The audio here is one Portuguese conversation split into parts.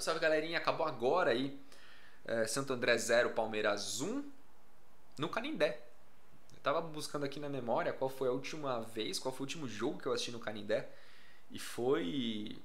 Salve, salve galerinha, acabou agora aí. É, Santo André 0, Palmeiras 1 no Canindé. Eu tava buscando aqui na memória qual foi a última vez, qual foi o último jogo que eu assisti no Canindé. E foi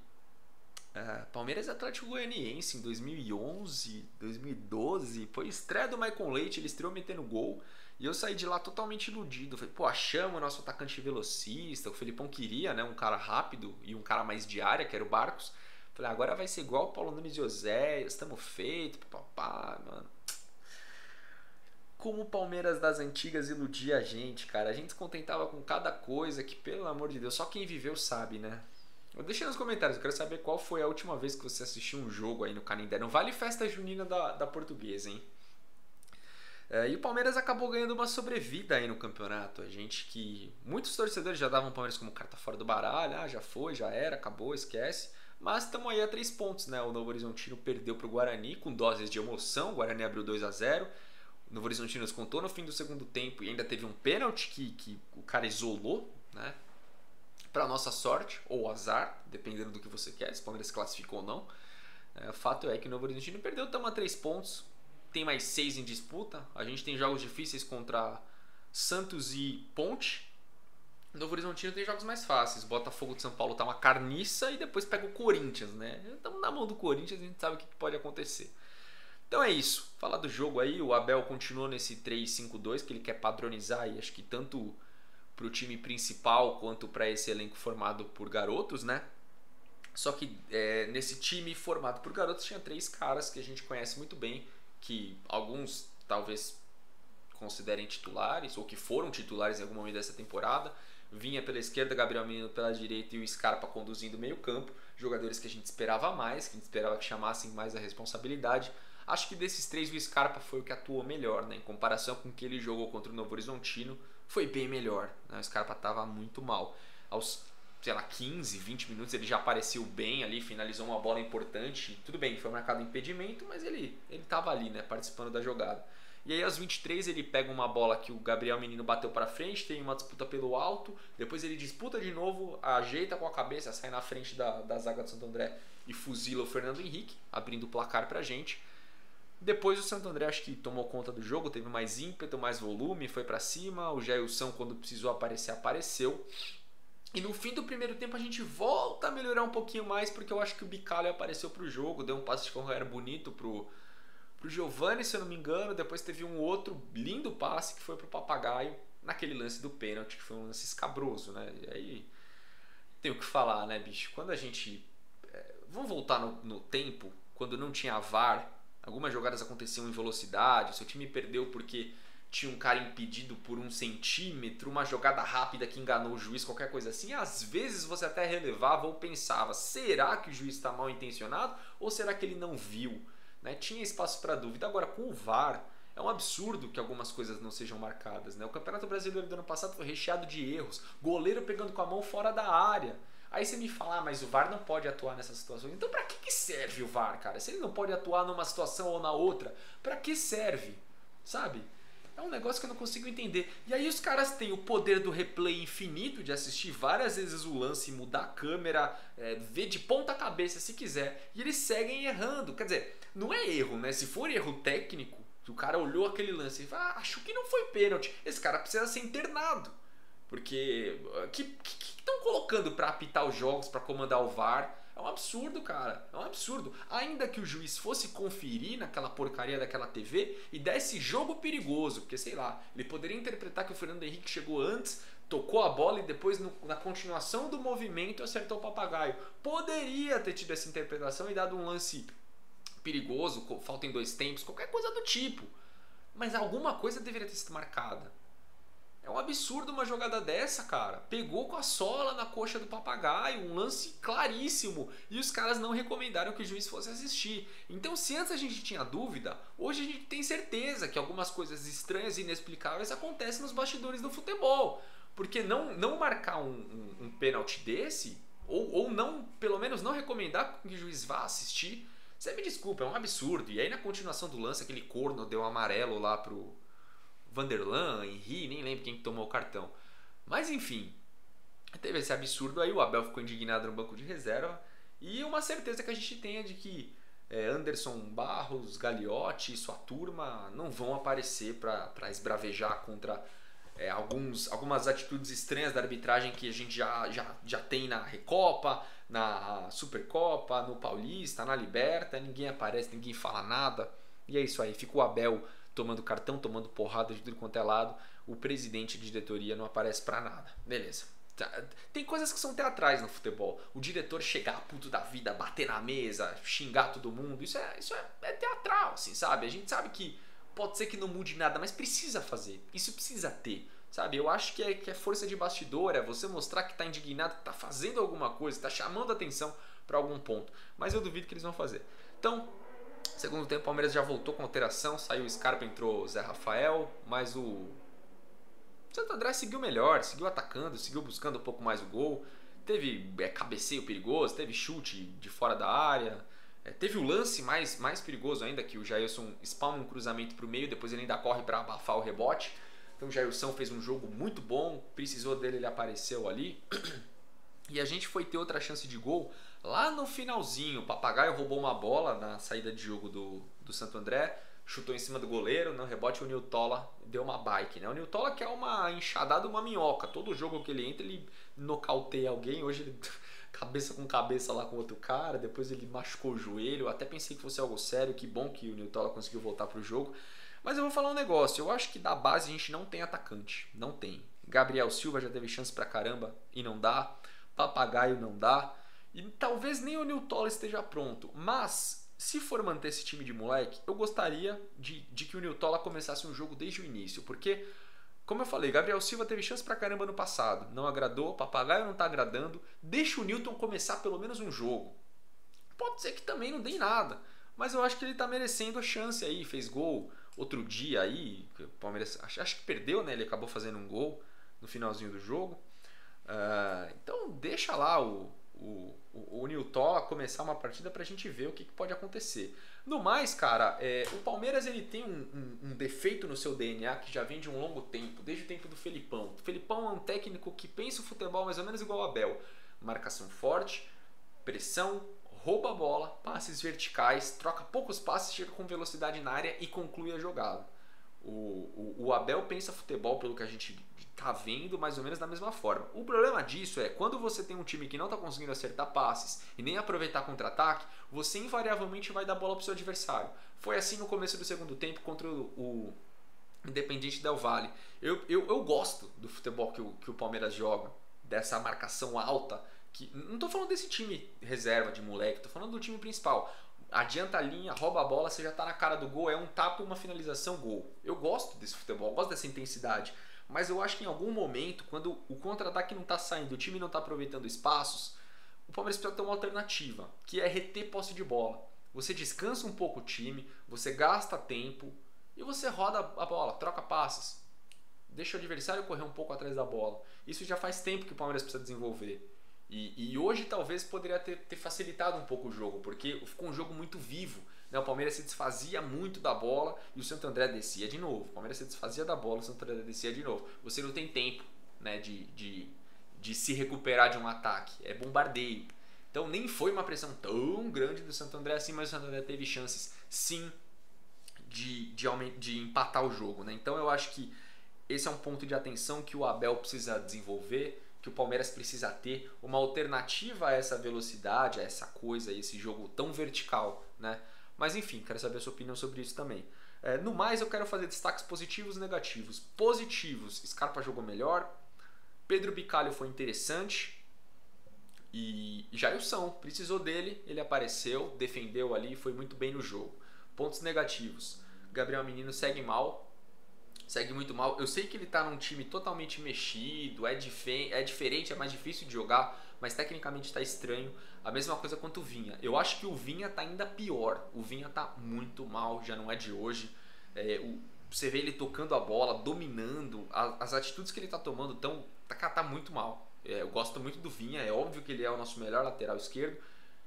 é, Palmeiras Atlético Goianiense em 2011, 2012. Foi estreia do Michael Leite, ele estreou metendo gol. E eu saí de lá totalmente iludido. Falei, pô, achamos o nosso atacante velocista. O Felipão queria, né? Um cara rápido e um cara mais de área, que era o Barcos. Falei, agora vai ser igual o Paulo Nunes e José, estamos feitos, papá, mano. Como o Palmeiras das antigas iludia a gente, cara. A gente se contentava com cada coisa que, pelo amor de Deus, só quem viveu sabe, né? Deixa nos comentários, eu quero saber qual foi a última vez que você assistiu um jogo aí no Canindé. Não vale festa junina da, da portuguesa, hein? É, e o Palmeiras acabou ganhando uma sobrevida aí no campeonato. A gente que. Muitos torcedores já davam o Palmeiras como carta fora do baralho. Ah, já foi, já era, acabou, esquece. Mas estamos aí a três pontos, né? O Novo Horizontino perdeu para o Guarani com doses de emoção. O Guarani abriu 2 a 0 O Novo Horizontino nos contou no fim do segundo tempo e ainda teve um pênalti que, que o cara isolou, né? Para nossa sorte ou azar, dependendo do que você quer, se o Palmeiras classificou ou não. É, o fato é que o Novo Horizontino perdeu, estamos a três pontos. Tem mais seis em disputa. A gente tem jogos difíceis contra Santos e Ponte Novo Horizontino tem jogos mais fáceis. Botafogo de São Paulo tá uma carniça e depois pega o Corinthians, né? Estamos na mão do Corinthians, a gente sabe o que pode acontecer. Então é isso. Falar do jogo aí, o Abel continuou nesse 3-5-2 que ele quer padronizar e acho que tanto para o time principal quanto para esse elenco formado por garotos, né? Só que é, nesse time formado por garotos tinha três caras que a gente conhece muito bem, que alguns talvez considerem titulares ou que foram titulares em algum momento dessa temporada vinha pela esquerda, Gabriel Menino pela direita e o Scarpa conduzindo o meio campo, jogadores que a gente esperava mais, que a gente esperava que chamassem mais a responsabilidade. Acho que desses três o Scarpa foi o que atuou melhor, né? em comparação com o que ele jogou contra o Novo Horizontino, foi bem melhor. Né? O Scarpa estava muito mal. Aos sei lá, 15, 20 minutos ele já apareceu bem ali, finalizou uma bola importante. Tudo bem, foi marcado impedimento, mas ele ele estava ali, né, participando da jogada. E aí aos 23 ele pega uma bola que o Gabriel Menino bateu para frente, tem uma disputa pelo alto, depois ele disputa de novo, ajeita com a cabeça, sai na frente da, da zaga do Santo André e fuzila o Fernando Henrique, abrindo o placar pra gente. Depois o Santo André acho que tomou conta do jogo, teve mais ímpeto, mais volume, foi para cima. O Jailson, quando precisou aparecer, apareceu. E no fim do primeiro tempo a gente volta a melhorar um pouquinho mais, porque eu acho que o Bicalho apareceu pro jogo, deu um passe de correr bonito pro, pro Giovani, se eu não me engano. Depois teve um outro lindo passe que foi pro Papagaio naquele lance do pênalti, que foi um lance escabroso, né? E aí tem o que falar, né, bicho? Quando a gente. É, vamos voltar no, no tempo, quando não tinha VAR, algumas jogadas aconteciam em velocidade, seu time perdeu porque tinha um cara impedido por um centímetro, uma jogada rápida que enganou o juiz, qualquer coisa assim, às vezes você até relevava ou pensava: será que o juiz está mal intencionado ou será que ele não viu? Né? Tinha espaço para dúvida. Agora, com o VAR, é um absurdo que algumas coisas não sejam marcadas. Né? O Campeonato Brasileiro do ano passado foi recheado de erros. Goleiro pegando com a mão fora da área. Aí você me fala, ah, mas o VAR não pode atuar nessas situações. Então, para que, que serve o VAR, cara? Se ele não pode atuar numa situação ou na outra, para que serve? Sabe? É um negócio que eu não consigo entender. E aí os caras têm o poder do replay infinito de assistir várias vezes o lance, mudar a câmera, é, ver de ponta cabeça se quiser. E eles seguem errando. Quer dizer, não é erro, né? Se for erro técnico, o cara olhou aquele lance e fala, ah, acho que não foi pênalti. Esse cara precisa ser internado. Porque ah, que estão colocando para apitar os jogos, para comandar o VAR? É um absurdo, cara. É um absurdo. Ainda que o juiz fosse conferir naquela porcaria daquela TV e desse jogo perigoso, porque sei lá, ele poderia interpretar que o Fernando Henrique chegou antes, tocou a bola e depois no, na continuação do movimento acertou o papagaio. Poderia ter tido essa interpretação e dado um lance perigoso, falta em dois tempos, qualquer coisa do tipo. Mas alguma coisa deveria ter sido marcada. É um absurdo uma jogada dessa, cara. Pegou com a sola na coxa do papagaio, um lance claríssimo. E os caras não recomendaram que o juiz fosse assistir. Então, se antes a gente tinha dúvida, hoje a gente tem certeza que algumas coisas estranhas e inexplicáveis acontecem nos bastidores do futebol. Porque não, não marcar um, um, um pênalti desse, ou, ou não, pelo menos não recomendar que o juiz vá assistir, você me desculpa, é um absurdo. E aí na continuação do lance, aquele corno deu um amarelo lá pro Vanderlan, Henri, nem lembro quem tomou o cartão. Mas enfim, teve esse absurdo aí, o Abel ficou indignado no banco de reserva. E uma certeza que a gente tem é de que é, Anderson Barros, Gagliotti e sua turma não vão aparecer para esbravejar contra é, alguns, algumas atitudes estranhas da arbitragem que a gente já, já, já tem na Recopa, na Supercopa, no Paulista, na Liberta. Ninguém aparece, ninguém fala nada. E é isso aí. Fica o Abel tomando cartão, tomando porrada de tudo quanto é lado. O presidente de diretoria não aparece para nada. Beleza. Tá, tem coisas que são teatrais no futebol. O diretor chegar puto da vida, bater na mesa, xingar todo mundo. Isso é, isso é, é teatral, assim, sabe? A gente sabe que pode ser que não mude nada, mas precisa fazer. Isso precisa ter. Sabe, eu acho que é, que é força de bastidor, é você mostrar que está indignado, que está fazendo alguma coisa, está chamando atenção para algum ponto. Mas eu duvido que eles vão fazer. Então, segundo tempo, o Palmeiras já voltou com alteração, saiu o Scarpa, entrou o Zé Rafael, mas o Santo André seguiu melhor, seguiu atacando, seguiu buscando um pouco mais o gol. Teve é, cabeceio perigoso, teve chute de fora da área. É, teve o lance mais, mais perigoso ainda, que o Jailson spawna um cruzamento para o meio, depois ele ainda corre para abafar o rebote. Então o Jailson fez um jogo muito bom, precisou dele, ele apareceu ali. E a gente foi ter outra chance de gol lá no finalzinho. O Papagaio roubou uma bola na saída de jogo do, do Santo André, chutou em cima do goleiro, no rebote o Niltola deu uma bike. Né? O Niltola que é uma enxadada, uma minhoca. Todo jogo que ele entra, ele nocauteia alguém. Hoje ele cabeça com cabeça lá com outro cara, depois ele machucou o joelho. Até pensei que fosse algo sério, que bom que o Niltola conseguiu voltar pro jogo. Mas eu vou falar um negócio, eu acho que da base a gente não tem atacante, não tem. Gabriel Silva já teve chance pra caramba e não dá. Papagaio não dá. E talvez nem o Niltola esteja pronto. Mas, se for manter esse time de moleque, eu gostaria de, de que o Niltola começasse um jogo desde o início. Porque, como eu falei, Gabriel Silva teve chance pra caramba no passado. Não agradou, Papagaio não tá agradando. Deixa o Newton começar pelo menos um jogo. Pode ser que também não dê nada. Mas eu acho que ele tá merecendo a chance aí. Fez gol outro dia aí, Palmeiras acho, acho, que perdeu, né? Ele acabou fazendo um gol no finalzinho do jogo. Uh, então deixa lá o, o, o, o Newton começar uma partida pra gente ver o que, que pode acontecer. No mais, cara, é, o Palmeiras ele tem um, um, um, defeito no seu DNA que já vem de um longo tempo, desde o tempo do Felipão. O Felipão é um técnico que pensa o futebol mais ou menos igual a Abel. Marcação forte, pressão, rouba a bola, passes verticais, troca poucos passes, chega com velocidade na área e conclui a jogada. O, o, o Abel pensa futebol, pelo que a gente está vendo, mais ou menos da mesma forma. O problema disso é quando você tem um time que não está conseguindo acertar passes e nem aproveitar contra-ataque, você invariavelmente vai dar bola para o seu adversário. Foi assim no começo do segundo tempo contra o, Independiente Del Valle. Eu, eu, eu gosto do futebol que o, que o Palmeiras joga, dessa marcação alta que, não tô falando desse time reserva de moleque, tô falando do time principal. Adianta a linha, rouba a bola, você já tá na cara do gol, é um tapa uma finalização, gol. Eu gosto desse futebol, gosto dessa intensidade. Mas eu acho que em algum momento, quando o contra-ataque não tá saindo, o time não tá aproveitando espaços, o Palmeiras precisa ter uma alternativa, que é reter posse de bola. Você descansa um pouco o time, você gasta tempo e você roda a bola, troca passes. Deixa o adversário correr um pouco atrás da bola. Isso já faz tempo que o Palmeiras precisa desenvolver. E, e hoje talvez poderia ter, ter, facilitado um pouco o jogo, porque ficou um jogo muito vivo. Né? O Palmeiras se desfazia muito da bola e o Santo André descia de novo. O Palmeiras se desfazia da bola, o Santo André descia de novo. Você não tem tempo né, de, de, de se recuperar de um ataque, é bombardeio. Então nem foi uma pressão tão grande do Santo André assim, mas o Santo André teve chances sim de, de, de empatar o jogo. Né? Então eu acho que esse é um ponto de atenção que o Abel precisa desenvolver que o Palmeiras precisa ter uma alternativa a essa velocidade, a essa coisa, a esse jogo tão vertical, né? Mas enfim, quero saber a sua opinião sobre isso também. É, no mais, eu quero fazer destaques positivos e negativos. Positivos, Scarpa jogou melhor, Pedro Bicalho foi interessante e Jailson precisou dele, ele apareceu, defendeu ali, foi muito bem no jogo. Pontos negativos, Gabriel Menino segue mal, segue muito mal. Eu sei que ele tá num time totalmente mexido, é, dif é diferente, é mais difícil de jogar, mas tecnicamente tá estranho. A mesma coisa quanto o Vinha. Eu acho que o Vinha tá ainda pior. O Vinha tá muito mal, já não é de hoje. É, o, você vê ele tocando a bola, dominando, a, as atitudes que ele tá tomando tão, tá, tá muito mal. É, eu gosto muito do Vinha, é óbvio que ele é o nosso melhor lateral esquerdo.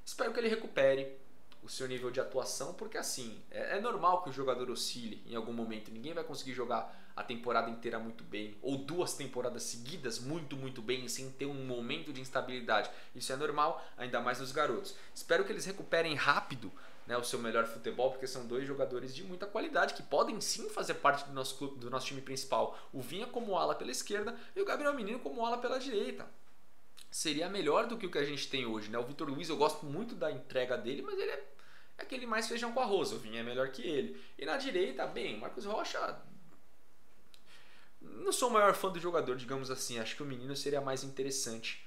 Espero que ele recupere. O seu nível de atuação, porque assim, é, é, normal que o jogador oscile em algum momento. Ninguém vai conseguir jogar a temporada inteira muito bem, ou duas temporadas seguidas muito, muito bem, sem ter um momento de instabilidade. Isso é normal, ainda mais nos garotos. Espero que eles recuperem rápido né, o seu melhor futebol, porque são dois jogadores de muita qualidade que podem sim fazer parte do nosso, clube, do nosso time principal. O Vinha como ala pela esquerda e o Gabriel Menino como ala pela direita seria melhor do que o que a gente tem hoje. Né? O Vitor Luiz, eu gosto muito da entrega dele, mas ele é, aquele mais feijão com arroz. O Vinha é melhor que ele. E na direita, bem, Marcos Rocha. Não sou o maior fã do jogador, digamos assim. Acho que o menino seria mais interessante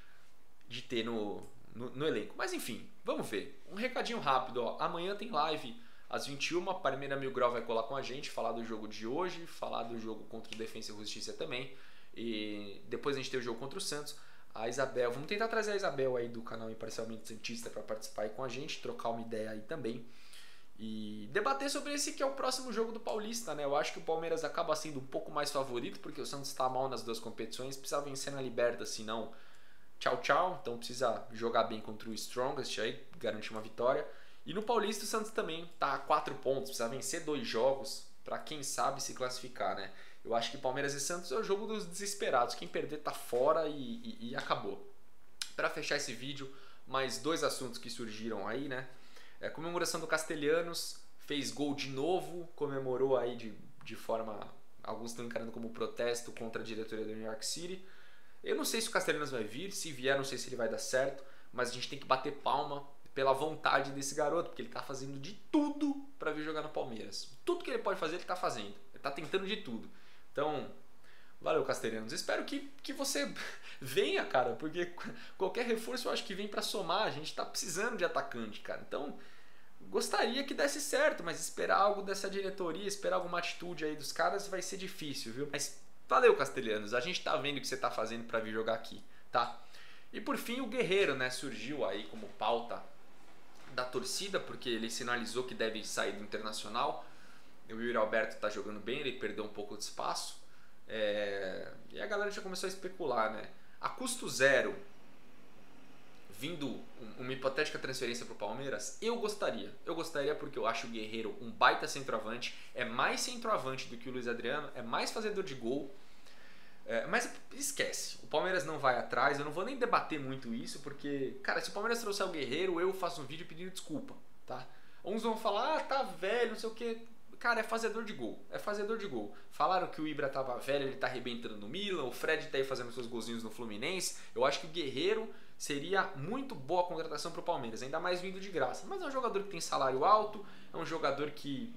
de ter no, no, no elenco. Mas enfim, vamos ver. Um recadinho rápido: ó. amanhã tem live às 21 a Parmeira Mil Grau vai colar com a gente, falar do jogo de hoje, falar do jogo contra o Defensa e Justiça também. E depois a gente tem o jogo contra o Santos a Isabel. Vamos tentar trazer a Isabel aí do canal Imparcialmente Santista para participar aí com a gente, trocar uma ideia aí também. E debater sobre esse que é o próximo jogo do Paulista, né? Eu acho que o Palmeiras acaba sendo um pouco mais favorito, porque o Santos está mal nas duas competições, precisa vencer na Liberta, senão tchau tchau. Então precisa jogar bem contra o Strongest aí, garantir uma vitória. E no Paulista o Santos também tá a quatro pontos, precisa vencer dois jogos para quem sabe se classificar, né? Eu acho que Palmeiras e Santos é o jogo dos desesperados. Quem perder tá fora e, e, e acabou. Para fechar esse vídeo, mais dois assuntos que surgiram aí, né? É, comemoração do Castelhanos, fez gol de novo, comemorou aí de, de forma. Alguns estão encarando como protesto contra a diretoria do New York City. Eu não sei se o Castelhanos vai vir, se vier, não sei se ele vai dar certo, mas a gente tem que bater palma pela vontade desse garoto, porque ele tá fazendo de tudo para vir jogar no Palmeiras. Tudo que ele pode fazer, ele tá fazendo. Ele tá tentando de tudo. Então, valeu, Castelhanos. Espero que, que você venha, cara, porque qualquer reforço eu acho que vem para somar. A gente tá precisando de atacante, cara. Então, gostaria que desse certo, mas esperar algo dessa diretoria, esperar alguma atitude aí dos caras vai ser difícil, viu? Mas valeu, Castelhanos. A gente tá vendo o que você tá fazendo para vir jogar aqui, tá? E por fim, o Guerreiro, né, surgiu aí como pauta da torcida, porque ele sinalizou que deve sair do Internacional. O Yuri Alberto está jogando bem, ele perdeu um pouco de espaço. É... E a galera já começou a especular, né? A custo zero, vindo uma hipotética transferência para o Palmeiras, eu gostaria. Eu gostaria porque eu acho o Guerreiro um baita centroavante, é mais centroavante do que o Luiz Adriano, é mais fazedor de gol. É, mas esquece, o Palmeiras não vai atrás, eu não vou nem debater muito isso, porque, cara, se o Palmeiras trouxer o Guerreiro, eu faço um vídeo pedindo desculpa, tá? Uns vão falar, ah, tá velho, não sei o que. Cara, é fazedor de gol. É fazedor de gol. Falaram que o Ibra tava velho, ele tá arrebentando no Milan, o Fred tá aí fazendo seus golzinhos no Fluminense. Eu acho que o Guerreiro seria muito boa contratação pro Palmeiras, ainda mais vindo de graça. Mas é um jogador que tem salário alto, é um jogador que.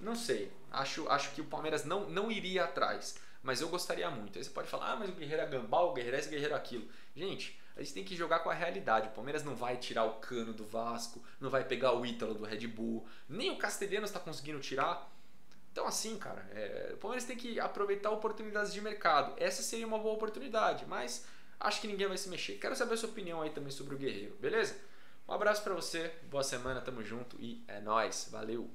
Não sei. Acho, acho que o Palmeiras não, não iria atrás. Mas eu gostaria muito. Aí você pode falar, ah, mas o Guerreiro é gambal, o Guerreiro é esse, o Guerreiro é aquilo. Gente, a gente tem que jogar com a realidade. O Palmeiras não vai tirar o cano do Vasco, não vai pegar o Ítalo do Red Bull, nem o Castelhanos está conseguindo tirar. Então, assim, cara, é, o Palmeiras tem que aproveitar oportunidades de mercado. Essa seria uma boa oportunidade, mas acho que ninguém vai se mexer. Quero saber a sua opinião aí também sobre o Guerreiro, beleza? Um abraço para você, boa semana, tamo junto e é nós, valeu!